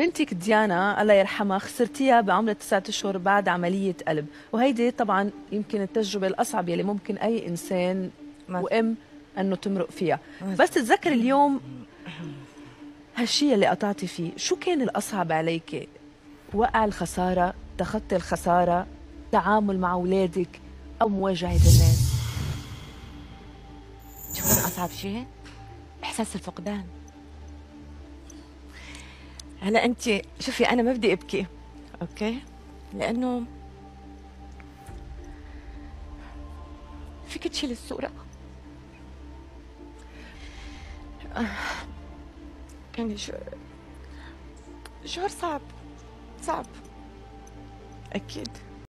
بنتك ديانا الله يرحمها خسرتيها بعمر تسعة أشهر بعد عملية قلب. وهيدي طبعا يمكن التجربة الأصعب يلي ممكن أي إنسان وأم أنه تمرق فيها. بس تتذكر اليوم هالشيء اللي قطعتي فيه. شو كان الأصعب عليك؟ وقع الخسارة تخطي الخسارة تعامل مع أولادك أو مواجهة الناس؟ شو كان أصعب شيء؟ إحساس الفقدان. هلا انت شوفي أنا ما بدي أبكي أوكي؟ لأنه فيك تشيل الصورة. كان شعور صعب صعب أكيد.